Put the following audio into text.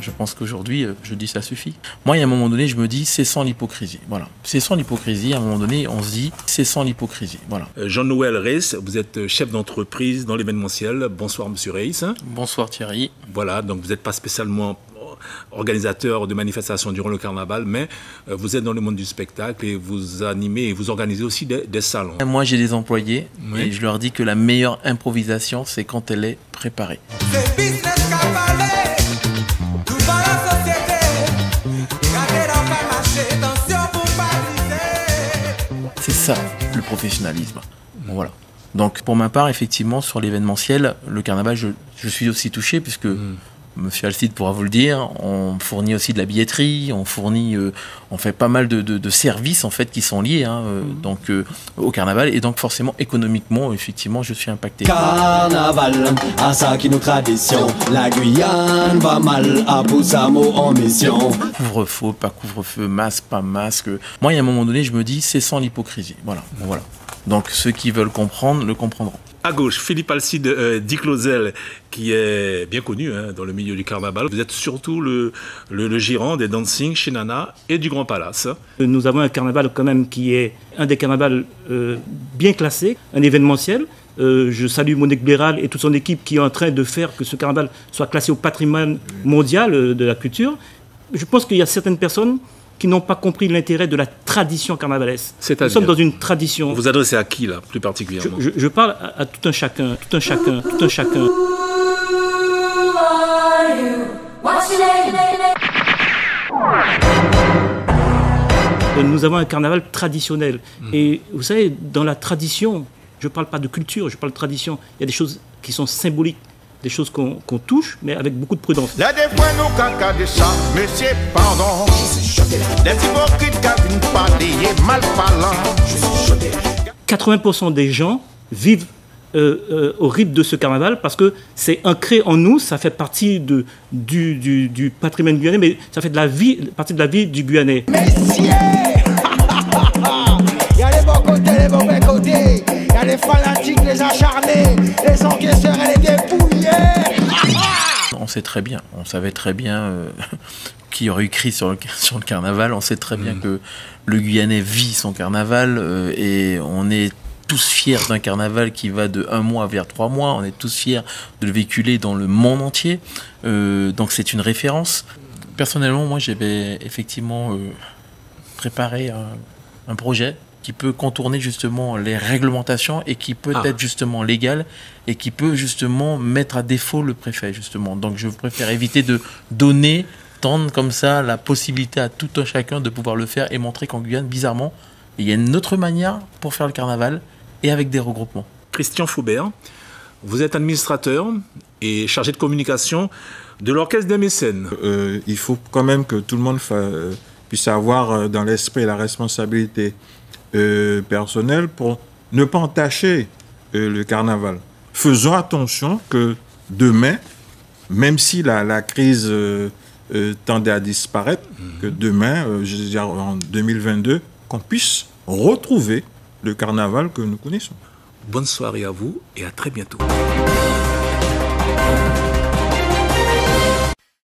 Je pense qu'aujourd'hui, euh, je dis ça suffit. Moi, il y a un moment donné, je me dis, c'est sans l'hypocrisie. Voilà. C'est sans l'hypocrisie. À un moment donné, on se dit, c'est sans l'hypocrisie. Voilà. Euh, Jean-Noël Reis, vous êtes euh, chef d'entreprise dans l'événementiel. Bonsoir, monsieur Reis. Bonsoir Thierry. Voilà, donc vous n'êtes pas spécialement organisateur de manifestations durant le carnaval, mais vous êtes dans le monde du spectacle et vous animez et vous organisez aussi des, des salons. Moi, j'ai des employés Oui. et je leur dis que la meilleure improvisation, c'est quand elle est préparée. C'est ça, le professionnalisme. Bon, voilà. Donc, pour ma part, effectivement, sur l'événementiel, le carnaval, je, je suis aussi touché puisque Monsieur Alcide pourra vous le dire, on fournit aussi de la billetterie, on fournit, euh, on fait pas mal de, de- de services en fait qui sont liés hein, euh, donc euh, au carnaval et donc forcément économiquement, effectivement, je suis impacté. Carnaval, à ça qui nous tradition. La Guyane va mal, à Poussamo en mission. Couvre-feu, pas couvre-feu, masque, pas masque. Moi, il y a un moment donné, je me dis, c'est sans l'hypocrisie. Voilà. Donc ceux qui veulent comprendre le comprendront. À gauche, Philippe Alcide euh, Di Clausel, qui est bien connu hein, dans le milieu du carnaval. Vous êtes surtout le, le, gérant des dancing chez Nana et du Grand Palace. Nous avons un carnaval quand même qui est un des carnavals euh, bien classés, un événementiel. Euh, je salue Monique Béral et toute son équipe qui est en train de faire que ce carnaval soit classé au patrimoine mondial euh, de la culture. Je pense qu'il y a certaines personnes qui n'ont pas compris l'intérêt de la tradition carnavalesque. Nous sommes dans une tradition. Vous vous adressez à qui, là, plus particulièrement je- je parle à, à tout un chacun, tout un chacun, tout un chacun. Nous avons un carnaval traditionnel. Et vous savez, dans la tradition, je ne parle pas de culture, je parle de tradition. Il y a des choses qui sont symboliques, des choses qu'on qu'on touche, mais avec beaucoup de prudence. Là des fois nous caca de ça, monsieur pardon. Des hypocrites qui viennent parler mal parlant. 80% des gens vivent euh, euh, au rythme de ce carnaval parce que c'est ancré en nous, ça fait partie de, du, du- du patrimoine guyanais, mais ça fait de la vie, partie de la vie du Guyanais. Messieurs, il y a les bons côtés, les mauvais côtés. Il y a les fanatiques, les acharnés, les encaisseurs et les sait très bien, on savait très bien euh, qu'il y aurait eu crise sur le, sur le carnaval. On sait très bien que le Guyanais vit son carnaval euh, et on est tous fiers d'un carnaval qui va de un mois vers trois mois. On est tous fiers de le véhiculer dans le monde entier. Euh, donc c'est une référence. Personnellement, moi, j'avais effectivement préparé un, un projet qui peut contourner justement les réglementations et qui peut Ah. être justement légal et qui peut justement mettre à défaut le préfet justement. Donc je préfère éviter de donner, tendre comme ça la possibilité à tout un chacun de pouvoir le faire et montrer qu'en Guyane, bizarrement, il y a une autre manière pour faire le carnaval et avec des regroupements. Christian Faubert, vous êtes administrateur et chargé de communication de l'Orchestre des mécènes. Euh, il faut quand même que tout le monde fa- euh, puisse avoir euh, dans l'esprit la responsabilité euh, personnelle pour ne pas entacher euh, le carnaval. Faisons attention que demain, même si la, la crise euh, tendait à disparaître, que demain, je veux dire en 2022, qu'on puisse retrouver le carnaval que nous connaissons. Bonne soirée à vous et à très bientôt.